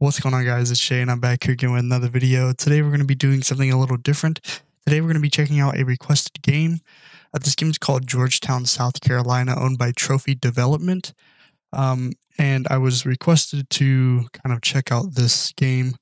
What's going on guys, it's Shay and I'm back here again with another video. Today we're going to be doing something a little different. Today we're going to be checking out a requested game. Uh, this game is called Georgetown, South Carolina, owned by Trophy Development. Um, and I was requested to kind of check out this game.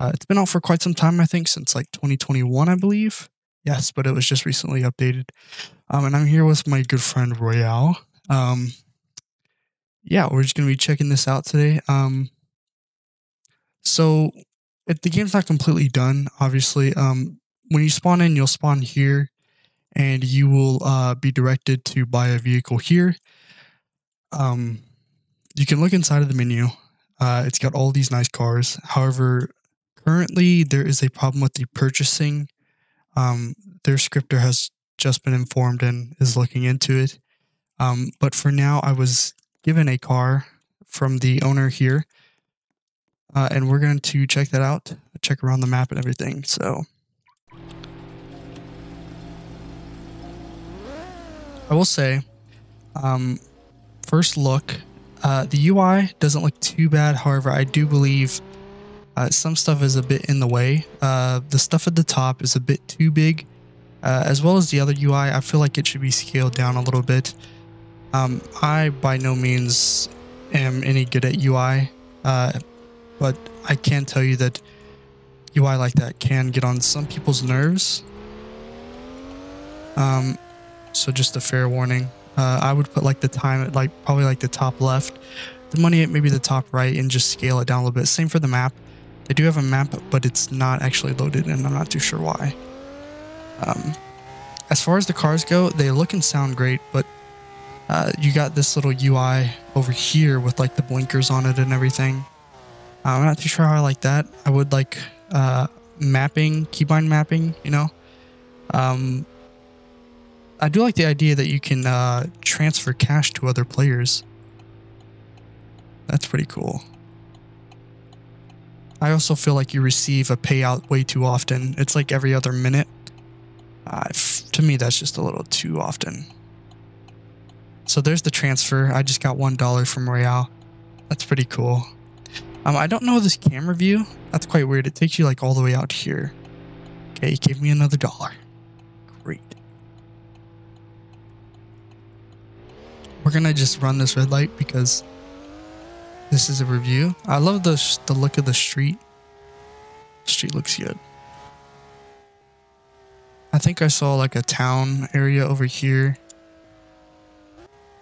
Uh, it's been out for quite some time, I think, since like 2021, I believe. Yes, but it was just recently updated. Um, and I'm here with my good friend Royale. Um, yeah, we're just going to be checking this out today. Um, so if the game's not completely done, obviously, um, when you spawn in, you'll spawn here, and you will uh, be directed to buy a vehicle here. Um, you can look inside of the menu. Uh, it's got all these nice cars. However, currently there is a problem with the purchasing. Um, their scripter has just been informed and is looking into it. Um, but for now, I was given a car from the owner here uh, and we're going to check that out, check around the map and everything. So I will say, um, first look, uh, the UI doesn't look too bad. However, I do believe uh, some stuff is a bit in the way. Uh, the stuff at the top is a bit too big, uh, as well as the other UI. I feel like it should be scaled down a little bit. Um, I by no means am any good at UI. But I can tell you that UI like that can get on some people's nerves. Um, so just a fair warning. Uh, I would put like the time at like probably like the top left, the money at maybe the top right, and just scale it down a little bit. Same for the map. They do have a map, but it's not actually loaded, and I'm not too sure why. Um, as far as the cars go, they look and sound great, but uh, you got this little UI over here with like the blinkers on it and everything. I'm not too sure how I like that. I would like uh, mapping, keybind mapping, you know. Um, I do like the idea that you can uh, transfer cash to other players. That's pretty cool. I also feel like you receive a payout way too often. It's like every other minute. Uh, to me, that's just a little too often. So there's the transfer. I just got $1 from Royale. That's pretty cool. Um, I don't know this camera view. That's quite weird. It takes you like all the way out here. Okay, give me another dollar. Great. We're gonna just run this red light because this is a review. I love the the look of the street. The street looks good. I think I saw like a town area over here.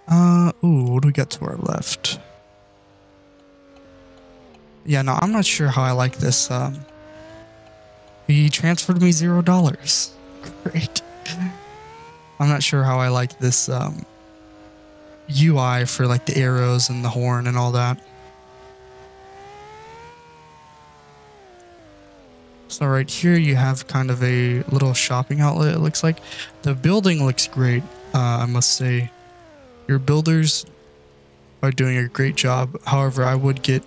Uh, ooh, what do we got to our left? Yeah, no, I'm not sure how I like this. Um, he transferred me zero dollars. Great. I'm not sure how I like this um, UI for like the arrows and the horn and all that. So right here you have kind of a little shopping outlet it looks like. The building looks great, uh, I must say. Your builders are doing a great job. However, I would get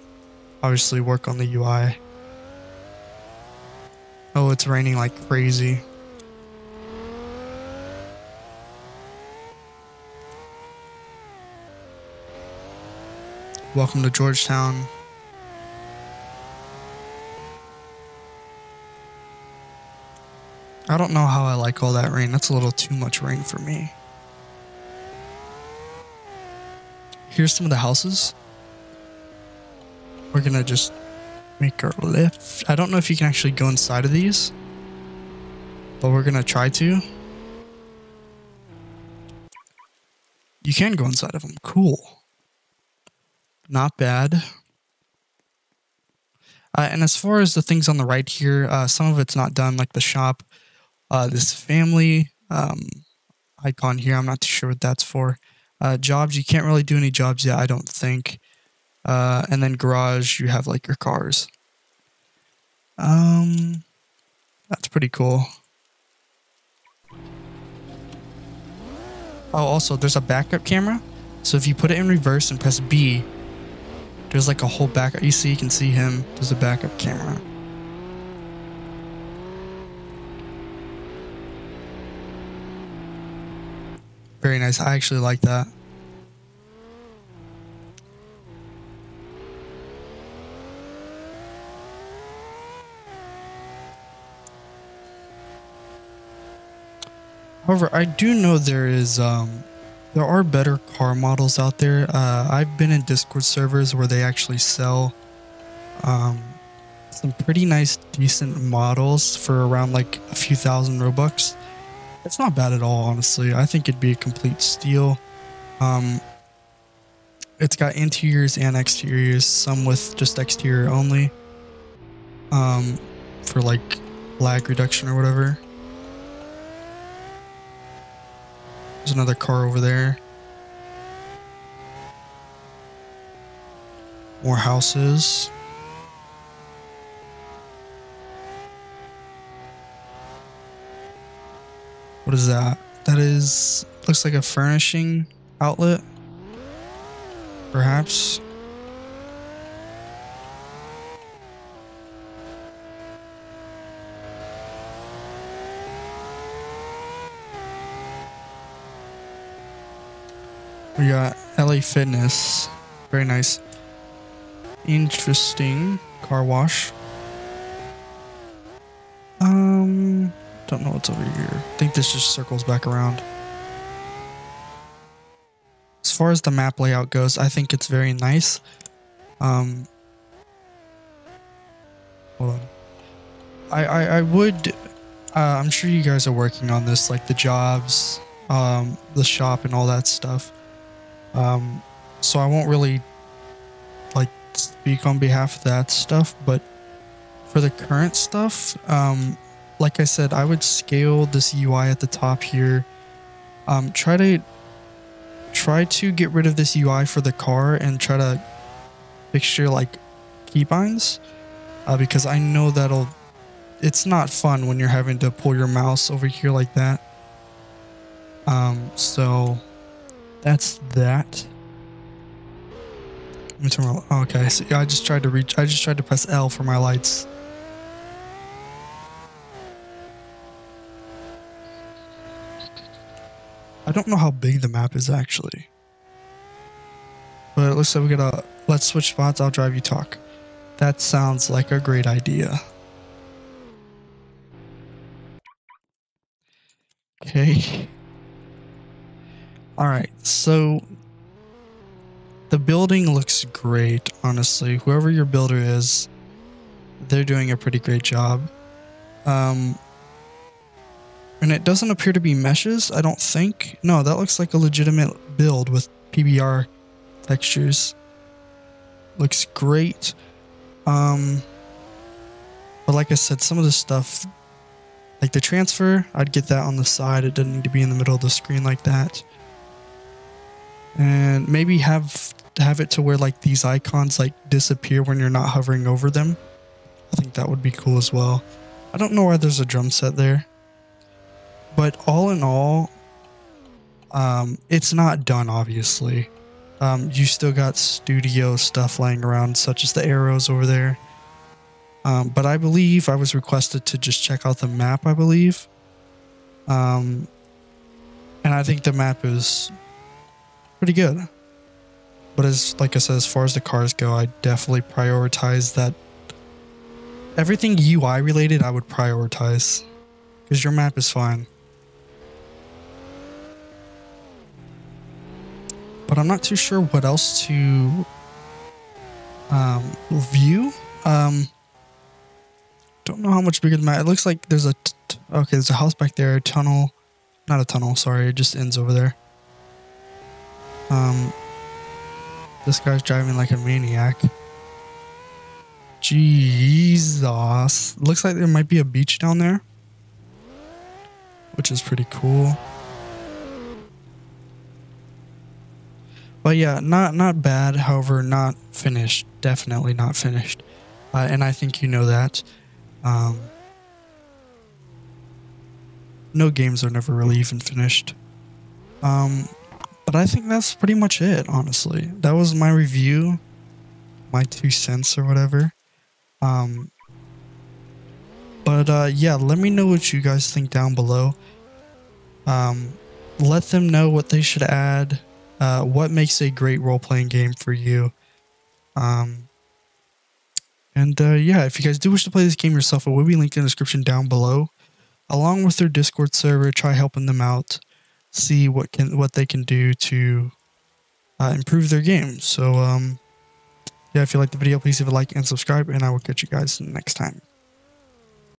obviously work on the UI. Oh, it's raining like crazy. Welcome to Georgetown. I don't know how I like all that rain. That's a little too much rain for me. Here's some of the houses we're gonna just make our lift. I don't know if you can actually go inside of these, but we're gonna try to. You can go inside of them. Cool. Not bad. Uh, and as far as the things on the right here, uh, some of it's not done, like the shop. Uh, this family um, icon here, I'm not too sure what that's for. Uh, jobs, you can't really do any jobs yet, I don't think. Uh, and then garage, you have like your cars. Um, that's pretty cool. Oh, also, there's a backup camera. So if you put it in reverse and press B, there's like a whole backup. You see, you can see him. There's a backup camera. Very nice. I actually like that. However, I do know there is um, there are better car models out there. Uh, I've been in Discord servers where they actually sell um, some pretty nice, decent models for around like a few thousand Robux. It's not bad at all, honestly. I think it'd be a complete steal. Um, it's got interiors and exteriors, some with just exterior only. Um, for like lag reduction or whatever. There's another car over there. More houses. What is that? That is looks like a furnishing outlet. Perhaps. We got LA Fitness. Very nice. Interesting. Car wash. Um, don't know what's over here. I think this just circles back around. As far as the map layout goes, I think it's very nice. Um, hold on. I, I, I would, uh, I'm sure you guys are working on this, like the jobs, um, the shop and all that stuff. Um, so I won't really like speak on behalf of that stuff, but for the current stuff, um, like I said, I would scale this UI at the top here. Um, try to try to get rid of this UI for the car and try to fixture like keybinds uh, because I know that'll it's not fun when you're having to pull your mouse over here like that. Um, so that's that. Let me turn my, okay, so I just tried to reach, I just tried to press L for my lights. I don't know how big the map is actually. But it looks like we gotta, let's switch spots, I'll drive you talk. That sounds like a great idea. Okay. All right, so the building looks great, honestly. Whoever your builder is, they're doing a pretty great job. Um, and it doesn't appear to be meshes, I don't think. No, that looks like a legitimate build with PBR textures. Looks great. Um, but like I said, some of the stuff, like the transfer, I'd get that on the side. It doesn't need to be in the middle of the screen like that and maybe have have it to where like these icons like disappear when you're not hovering over them. I think that would be cool as well. I don't know why there's a drum set there. But all in all, um, it's not done obviously. Um, you still got studio stuff lying around, such as the arrows over there. Um, but I believe I was requested to just check out the map, I believe. Um, and I think the map is pretty good. But as like I said, as far as the cars go, I definitely prioritize that. Everything UI related, I would prioritize because your map is fine. But I'm not too sure what else to um, view. Um, don't know how much bigger the map. It looks like there's a okay. There's a house back there. A tunnel, not a tunnel. Sorry, it just ends over there. Um, this guy's driving like a maniac. Jesus. Looks like there might be a beach down there. Which is pretty cool. But yeah, not not bad. However, not finished. Definitely not finished. Uh, and I think you know that. Um, no games are never really even finished. Um, but I think that's pretty much it, honestly. That was my review, my two cents or whatever. Um, but uh, yeah, let me know what you guys think down below. Um, let them know what they should add, uh, what makes a great role playing game for you. Um, and uh, yeah, if you guys do wish to play this game yourself, it will be linked in the description down below. along with their Discord server, try helping them out, see what can what they can do to uh, improve their game. So um, yeah, if you like the video, please leave a like and subscribe, and I will catch you guys next time.